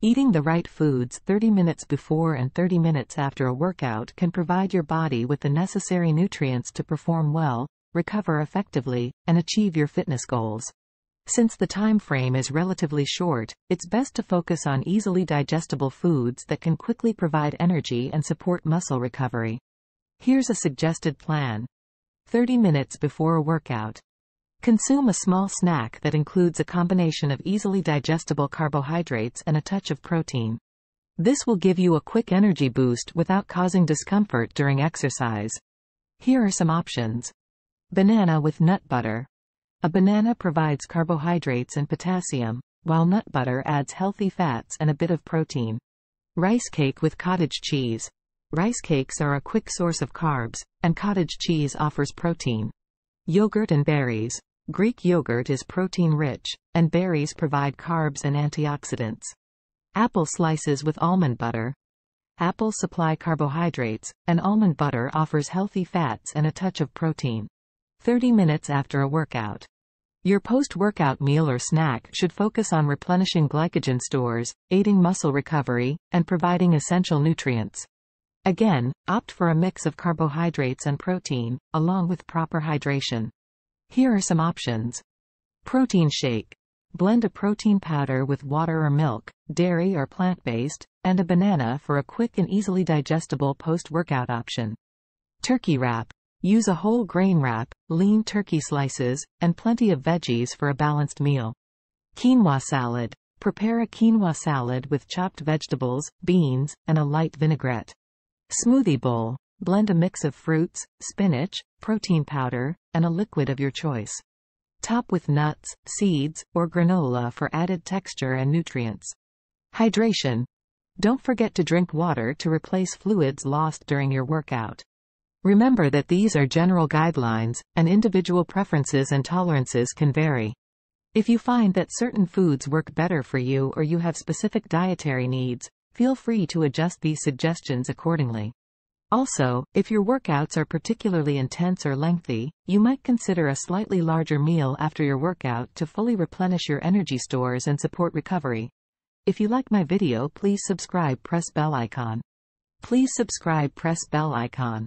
Eating the right foods 30 minutes before and 30 minutes after a workout can provide your body with the necessary nutrients to perform well, recover effectively, and achieve your fitness goals. Since the time frame is relatively short, it's best to focus on easily digestible foods that can quickly provide energy and support muscle recovery. Here's a suggested plan. 30 minutes before a workout. Consume a small snack that includes a combination of easily digestible carbohydrates and a touch of protein. This will give you a quick energy boost without causing discomfort during exercise. Here are some options. Banana with nut butter. A banana provides carbohydrates and potassium, while nut butter adds healthy fats and a bit of protein. Rice cake with cottage cheese. Rice cakes are a quick source of carbs, and cottage cheese offers protein. Yogurt and berries. Greek yogurt is protein-rich, and berries provide carbs and antioxidants. Apple slices with almond butter. Apples supply carbohydrates, and almond butter offers healthy fats and a touch of protein. 30 minutes after a workout. Your post-workout meal or snack should focus on replenishing glycogen stores, aiding muscle recovery, and providing essential nutrients. Again, opt for a mix of carbohydrates and protein, along with proper hydration. Here are some options. Protein shake. Blend a protein powder with water or milk, dairy or plant-based, and a banana for a quick and easily digestible post-workout option. Turkey wrap. Use a whole grain wrap, lean turkey slices, and plenty of veggies for a balanced meal. Quinoa salad. Prepare a quinoa salad with chopped vegetables, beans, and a light vinaigrette. Smoothie bowl. Blend a mix of fruits, spinach, protein powder, and a liquid of your choice. Top with nuts, seeds, or granola for added texture and nutrients. Hydration. Don't forget to drink water to replace fluids lost during your workout. Remember that these are general guidelines, and individual preferences and tolerances can vary. If you find that certain foods work better for you or you have specific dietary needs, feel free to adjust these suggestions accordingly. Also, if your workouts are particularly intense or lengthy, you might consider a slightly larger meal after your workout to fully replenish your energy stores and support recovery. If you like my video please subscribe press bell icon. Please subscribe press bell icon.